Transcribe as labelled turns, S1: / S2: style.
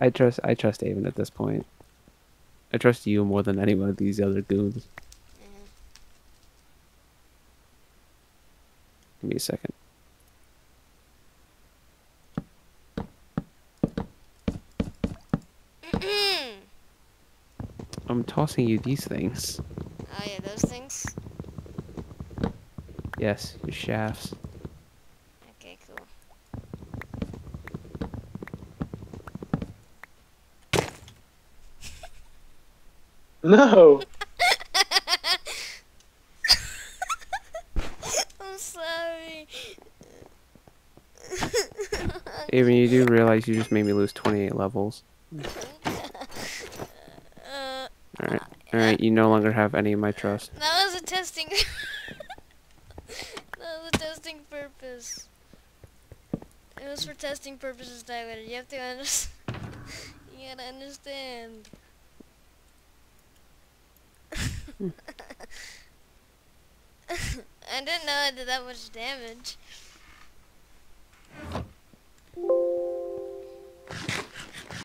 S1: I trust I trust Aven at this point. I trust you more than any one of these other goons. Give me a second. I'm tossing you these things.
S2: Oh yeah, those things.
S1: Yes, your shafts.
S3: No.
S2: I'm sorry.
S1: Aven, you do realize you just made me lose 28 levels.
S2: Uh,
S1: Alright. Alright, you no longer have any of my trust.
S2: that was a testing. that was a testing purpose. It was for testing purposes, David. You have to understand. you gotta understand. I didn't know I did that much damage.